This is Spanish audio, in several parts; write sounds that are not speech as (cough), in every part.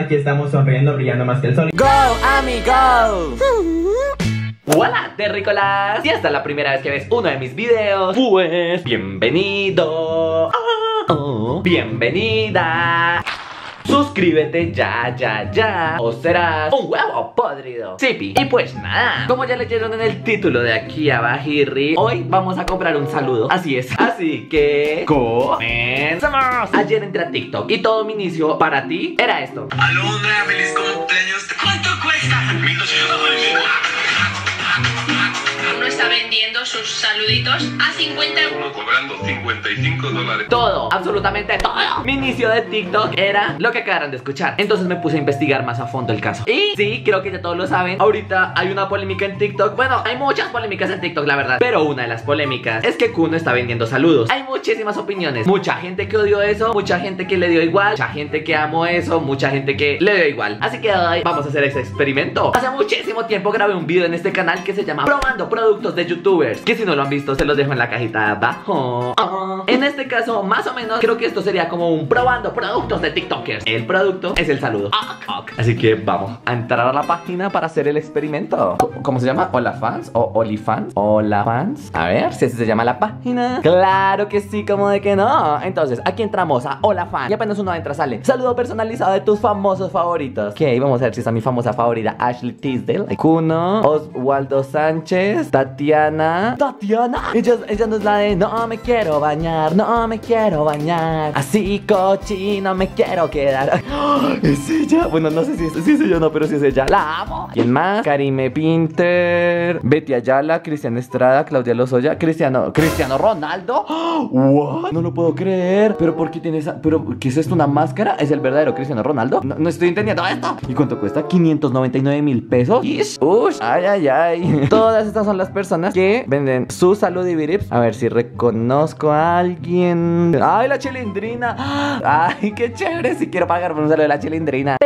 Aquí estamos sonriendo, brillando más que el sol. ¡Go, amigo! Hola, terrícolas. Si esta es la primera vez que ves uno de mis videos, pues bienvenido. Ah, oh, bienvenida. Suscríbete ya, ya, ya O serás un huevo podrido Sipi Y pues nada Como ya leyeron en el título de aquí abajirri Hoy vamos a comprar un saludo Así es Así que Comenzamos Ayer entré a TikTok Y todo mi inicio para ti era esto Alondra, feliz cumpleaños. ¿Cuánto cuesta? 1200 dólares. Uno está vendiendo sus saluditos a 50 euros. Uno cobrando 55 dólares. Todo, absolutamente todo. Mi inicio de TikTok era lo que acabaron de escuchar. Entonces me puse a investigar más a fondo el caso. Y sí, creo que ya todos lo saben. Ahorita hay una polémica en TikTok. Bueno, hay muchas polémicas en TikTok, la verdad. Pero una de las polémicas es que Kuno está vendiendo saludos. Hay muchísimas opiniones. Mucha gente que odió eso Mucha gente que le dio igual Mucha gente que amó eso Mucha gente que le dio igual. Así que hoy vamos a hacer ese experimento. Hace muchísimo tiempo grabé un video en este canal que se llama Probando productos de youtubers Que si no lo han visto se los dejo en la cajita de abajo. En este caso, más o menos, creo que esto sería como un probando productos de TikTokers. El producto es el saludo. Así que vamos a entrar a la página para hacer el experimento. ¿Cómo se llama? ¿Hola fans? ¿O OnlyFans? ¿Hola fans? A ver si así se llama la página. Claro que sí, como de que no. Entonces, aquí entramos a Hola fan. Y apenas uno entra, sale. Saludo personalizado de tus famosos favoritos. Ok, vamos a ver si está mi famosa favorita, Ashley Tisdale. Kuno, Oswaldo Sánchez, Tatiana. Tatiana. Ella, ella no es la de no me quiero bañar, no me quiero bañar. Así cochino me quiero quedar. (gasps) Es ella. Bueno, no sé si es, ella o no, pero si es ella. La amo. ¿Quién más? Karime Pinter, Betty Ayala, Cristian Estrada, Claudia Lozoya, Cristiano, Cristiano Ronaldo. (gasps) No lo puedo creer. Pero ¿por qué tiene esa? ¿Pero qué es esto? ¿Una máscara? ¿Es el verdadero Cristiano Ronaldo? No, estoy entendiendo esto. ¿Y cuánto cuesta? 599 mil pesos. Ush. Ay, ay, ay. (laughs) Todas estas son las personas que venden su salud y virips. A ver si reconozco a alguien. Ay, la chilindrina. (gasps) Ay, qué chévere. Si quiero pagar por un saludo de la chilindrina.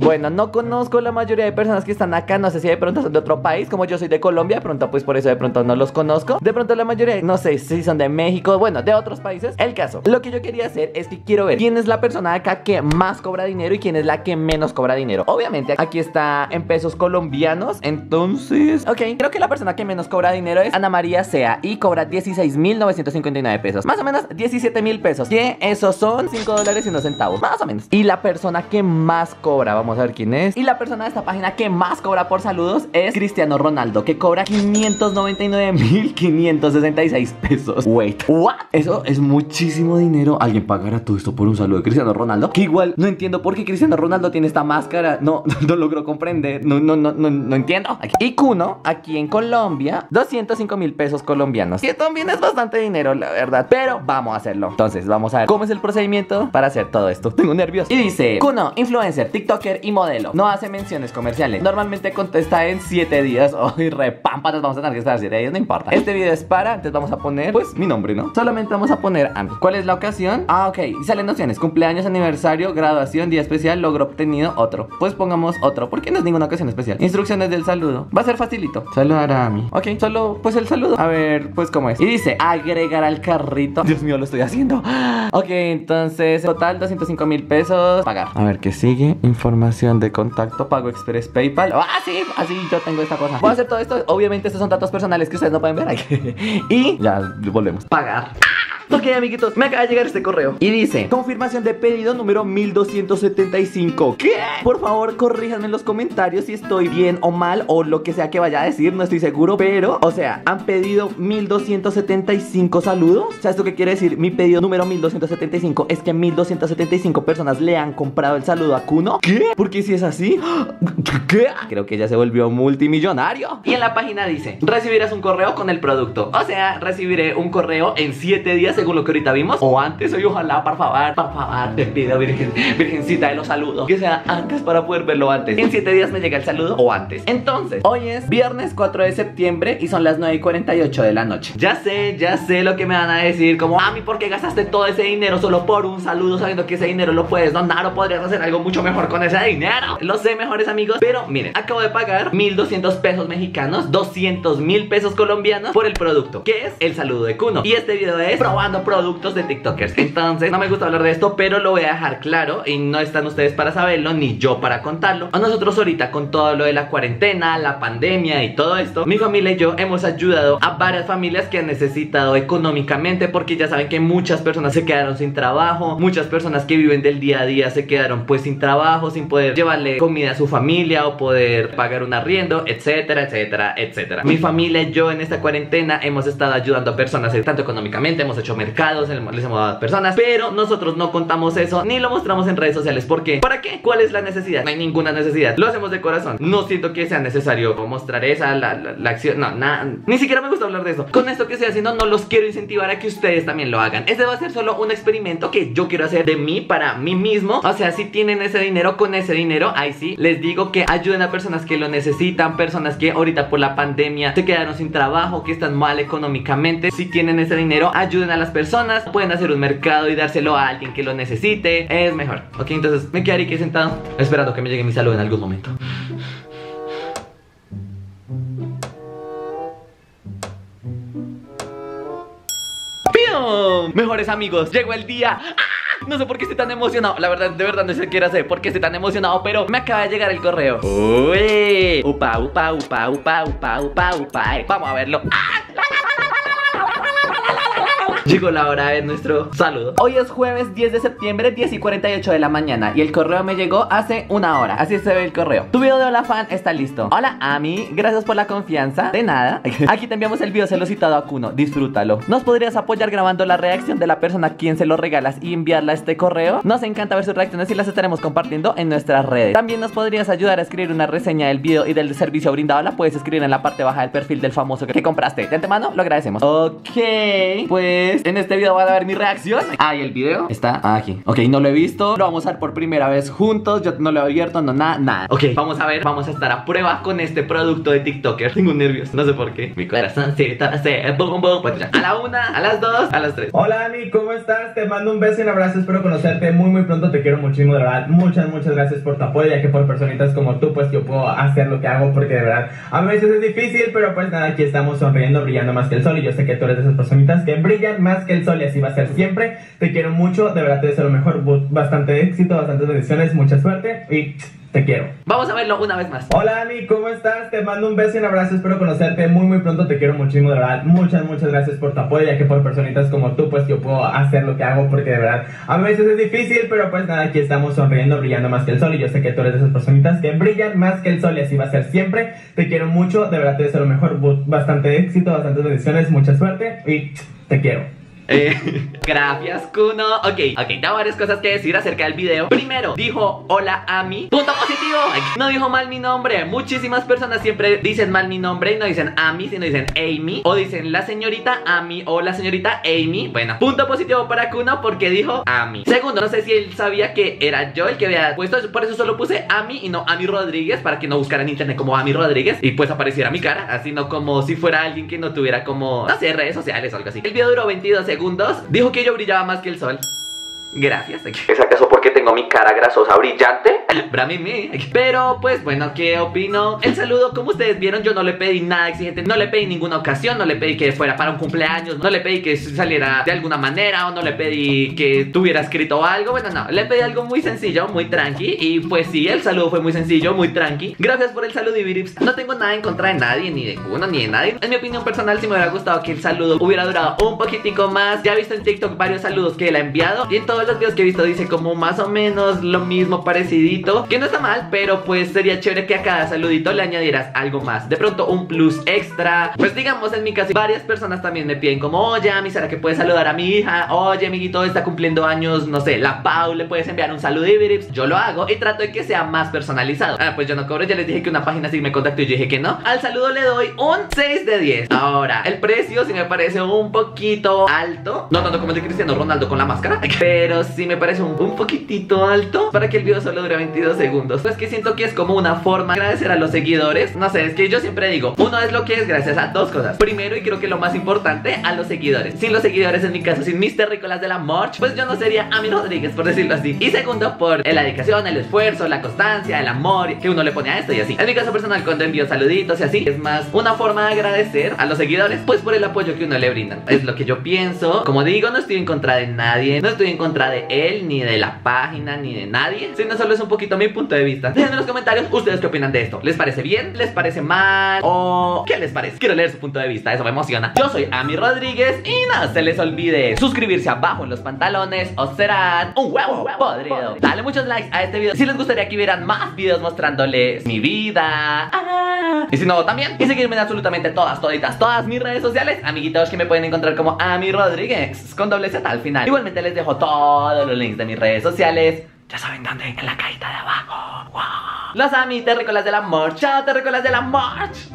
Bueno, no conozco la mayoría de personas que están acá. No sé si de pronto son de otro país. Como yo soy de Colombia, de pronto, pues por eso de pronto no los conozco. De pronto, la mayoría, no sé si son de México, bueno, de otros países. El caso, lo que yo quería hacer es que quiero ver quién es la persona de acá que más cobra dinero y quién es la que menos cobra dinero. Obviamente, aquí está en pesos colombianos. Entonces, ok, creo que la persona que menos cobra dinero es Ana María Sea y cobra 16,959 pesos. Más o menos 17 mil pesos. Que esos son 5 dólares y unos centavos. Más o menos. Y la persona que más cobra, vamos a ver quién es. Y la persona de esta página que más cobra por saludos es Cristiano Ronaldo, que cobra 599,566 pesos. Wait, what? Eso es muchísimo dinero. ¿Alguien pagará todo esto por un saludo de Cristiano Ronaldo? Que igual no entiendo por qué Cristiano Ronaldo tiene esta máscara. No, (laughs) no logro comprender. No, no, no, no, no entiendo. Y Kuno, aquí en Colombia, 205 mil pesos colombianos. Que también es bastante dinero, la verdad. Pero vamos a hacerlo. Entonces, vamos a ver cómo es el procedimiento para hacer todo esto. Tengo nervios. Y dice: Kuno, influencer, TikToker y modelo. No hace menciones comerciales. Normalmente contesta en 7 días. (laughs) Ay, repámpatas, vamos a tener que estar 7 días, no importa. Este video es para, entonces vamos a poner, pues, mi nombre, ¿no? Solamente vamos a poner Andy. ¿Cuál es la ocasión? Ah, ok. Y salen opciones: cumpleaños, aniversario, graduación, día especial, logro obtenido, otro. Pues pongamos otro, porque no es ninguna ocasión especial. Instrucciones del saludo. Va a ser facilito. Saludar a mí. Ok, solo pues el saludo. A ver, pues cómo es. Y dice agregar al carrito. Dios mío, lo estoy haciendo. (gasps) Ok, entonces, total 205 mil pesos. Pagar. A ver qué sigue. Información de contacto, pago express PayPal. Ah, sí, así yo tengo esta cosa. Voy a hacer todo esto. Obviamente, estos son datos personales que ustedes no pueden ver. (laughs) y ya volvemos. Pagar. Ok, amiguitos, me acaba de llegar este correo y dice: Confirmación de pedido número 1275. ¿Qué? Por favor, corríjanme en los comentarios si estoy bien o mal o lo que sea que vaya a decir, no estoy seguro. Pero, o sea, han pedido 1275 saludos. ¿Sabes esto qué quiere decir? Mi pedido número 1275 es que 1275 personas le han comprado el saludo a Kuno. ¿Qué? Porque si es así, (gasps) ¿qué? Creo que ya se volvió multimillonario. Y en la página dice: Recibirás un correo con el producto. O sea, recibiré un correo en 7 días según lo que ahorita vimos. O antes, o ojalá, por favor, por favor, te pido, virgen, virgencita de los saludos. Que sea antes para poder verlo antes. En 7 días me llega el saludo o antes. Entonces, hoy es viernes 4 de septiembre y son las 9 y 48 de la noche. Ya sé, ya sé lo que me van a decir. Como, mami, ¿por qué gastaste todo ese dinero solo por un saludo sabiendo que ese dinero lo puedes donar o podrías hacer algo mucho mejor con ese dinero? Lo sé, mejores amigos. Pero miren, acabo de pagar 1200 pesos mexicanos, 200 mil pesos colombianos por el producto, que es el saludo de Kuno. Y este video es probando productos de TikTokers. Entonces, no me gusta hablar de esto, pero lo voy a dejar claro y no están ustedes para saberlo ni yo para contarlo. A nosotros ahorita con todo lo de la cuarentena, la pandemia y todo esto, mi familia y yo hemos ayudado a varias familias que han necesitado económicamente porque ya saben que muchas personas se quedaron sin trabajo, muchas personas que viven del día a día se quedaron pues sin trabajo, sin poder llevarle comida a su familia o poder pagar un arriendo, etcétera, etcétera, etcétera. Mi familia y yo en esta cuarentena hemos estado ayudando a personas eh, tanto económicamente, hemos mercados, les hemos dado a personas, pero nosotros no contamos eso ni lo mostramos en redes sociales. ¿Por qué? ¿Para qué? ¿Cuál es la necesidad? No hay ninguna necesidad. Lo hacemos de corazón. No siento que sea necesario mostrar esa, la acción. No, nada. Ni siquiera me gusta hablar de eso. Con esto que estoy haciendo, no los quiero incentivar a que ustedes también lo hagan. Este va a ser solo un experimento que yo quiero hacer de mí para mí mismo. O sea, si tienen ese dinero, con ese dinero, ahí sí, les digo que ayuden a personas que lo necesitan, personas que ahorita por la pandemia se quedaron sin trabajo, que están mal económicamente. Si tienen ese dinero, ayuden a las personas. Pueden hacer un mercado y dárselo a alguien que lo necesite. Es mejor. Ok, entonces me quedaré aquí sentado esperando que me llegue mi salud en algún momento. ¡Pium! Mejores amigos, llegó el día. ¡Ah! No sé por qué estoy tan emocionado. La verdad, de verdad no sé qué hacer por qué estoy tan emocionado, pero me acaba de llegar el correo. ¡Uy! Upa, upa, upa, upa, upa, upa, upa. Vamos a verlo. ¡Ah! Llegó la hora de nuestro saludo. Hoy es jueves 10 de septiembre, 10 y 48 de la mañana. Y el correo me llegó hace una hora. Así se ve el correo. Tu video de Hola Fan está listo. Hola, Ami. Gracias por la confianza. De nada. (laughs) Aquí te enviamos el video, se lo he citado a Kuno. Disfrútalo. ¿Nos podrías apoyar grabando la reacción de la persona a quien se lo regalas y enviarla a este correo? Nos encanta ver sus reacciones y las estaremos compartiendo en nuestras redes. También nos podrías ayudar a escribir una reseña del video y del servicio brindado. La puedes escribir en la parte baja del perfil del famoso que compraste. De antemano, lo agradecemos. Ok, pues en este video van a ver mi reacción. Ah, y el video está aquí. Ok, no lo he visto. Lo vamos a ver por primera vez juntos. Yo no lo he abierto, no, nada, nada. Ok, vamos a ver. Vamos a estar a prueba con este producto de TikToker. Tengo nervios, no sé por qué. Mi corazoncito hace boom, boom. Bueno, ya. A la una, a las dos, a las tres. Hola Ami, ¿cómo estás? Te mando un beso y un abrazo, espero conocerte muy muy pronto, te quiero muchísimo, de verdad, muchas muchas gracias por tu apoyo, ya que por personitas como tú, pues yo puedo hacer lo que hago, porque de verdad, a veces es difícil, pero pues nada, aquí estamos sonriendo, brillando más que el sol, y yo sé que tú eres de esas personitas que brillan más que el sol, y así va a ser siempre, te quiero mucho, de verdad te deseo lo mejor, bastante éxito, bastantes bendiciones, mucha suerte, y te quiero. Vamos a verlo una vez más. Hola Ani, ¿cómo estás? Te mando un beso y un abrazo, espero conocerte muy muy pronto, te quiero muchísimo, de verdad, muchas muchas gracias por tu apoyo, ya que por personitas como tú, pues yo puedo hacer lo que hago, porque de verdad, a veces es difícil, pero pues nada, aquí estamos sonriendo, brillando más que el sol, y yo sé que tú eres de esas personitas que brillan más que el sol, y así va a ser siempre, te quiero mucho, de verdad te deseo lo mejor, bastante éxito, bastantes bendiciones, mucha suerte, y te quiero. Eh, (laughs) gracias, Kuno. Ok, ok, tengo varias cosas que decir acerca del video. Primero, dijo hola Ami. Punto positivo. No dijo mal mi nombre. Muchísimas personas siempre dicen mal mi nombre y no dicen Ami, sino dicen Amy. O dicen la señorita Ami o la señorita Amy. Bueno, punto positivo para Kuno porque dijo Ami. Segundo, no sé si él sabía que era yo el que había puesto. Por eso solo puse Ami y no Ami Rodríguez para que no buscara en internet como Ami Rodríguez y pues apareciera mi cara. Así no como si fuera alguien que no tuviera como, no sé, redes sociales o algo así. El video duró 22 segundos. Dijo que yo brillaba más que el sol. Gracias. ¿Es acaso porque tengo mi cara grasosa brillante? (laughs) Brami me. Pero pues bueno, ¿qué opino? El saludo, como ustedes vieron, yo no le pedí nada exigente. No le pedí ninguna ocasión, no le pedí que fuera para un cumpleaños, no le pedí que saliera de alguna manera o no le pedí que tuviera escrito algo. Bueno, no, le pedí algo muy sencillo, muy tranqui. Y pues sí, el saludo fue muy sencillo, muy tranqui. Gracias por el saludo, Ibirips. No tengo nada en contra de nadie, ni de uno, ni de nadie. En mi opinión personal, sí me hubiera gustado que el saludo hubiera durado un poquitico más. Ya he visto en TikTok varios saludos que él ha enviado. Y en todos los videos que he visto dice como más o menos lo mismo parecidito. Que no está mal, pero pues sería chévere que a cada saludito le añadieras algo más. De pronto un plus extra. Pues digamos, en mi caso, varias personas también me piden como, oye, Ami, ¿será que puedes saludar a mi hija? Oye, amiguito, está cumpliendo años, no sé, la Pau, le puedes enviar un saludo Ibirips. Yo lo hago y trato de que sea más personalizado. Ah, pues yo no cobro, ya les dije que una página sí me contactó y yo dije que no. Al saludo le doy un 6 de 10. Ahora, el precio sí me parece un poquito alto. No tanto como el de Cristiano Ronaldo con la máscara, (laughs) pero sí me parece un, un poquitito alto para que el video solo dure 22 segundos. Pues que siento que es como una forma de agradecer a los seguidores. No sé, es que yo siempre digo, uno es lo que es gracias a dos cosas. Primero, y creo que lo más importante, a los seguidores. Sin los seguidores, en mi caso, sin mis terrícolas de la March, pues yo no sería Ami Rodríguez, por decirlo así. Y segundo, por la dedicación, el esfuerzo, la constancia, el amor que uno le pone a esto y así. En mi caso personal, cuando envío saluditos y así, es más una forma de agradecer a los seguidores, pues por el apoyo que uno le brindan. Es lo que yo pienso. Como digo, no estoy en contra de nadie, no estoy en contra de él, ni de la página, ni de nadie, sino solo es un poquito mi punto de vista. Dejen en los comentarios ustedes qué opinan de esto. ¿Les parece bien? ¿Les parece mal? ¿O qué les parece? Quiero leer su punto de vista, eso me emociona. Yo soy Ami Rodríguez y no se les olvide suscribirse abajo en los pantalones o serán un huevo podrido. Dale muchos likes a este video si les gustaría que vieran más videos mostrándoles mi vida. Ah. Y si no, también. Y seguirme en absolutamente todas, toditas, todas mis redes sociales. Amiguitos que me pueden encontrar como Ami Rodríguez con doble Z al final. Igualmente les dejo todos los links de mis redes sociales. Ya saben dónde, en la cajita de abajo. Wow. Los Ami, terrícolas de la March. Chao, terrícolas de la March.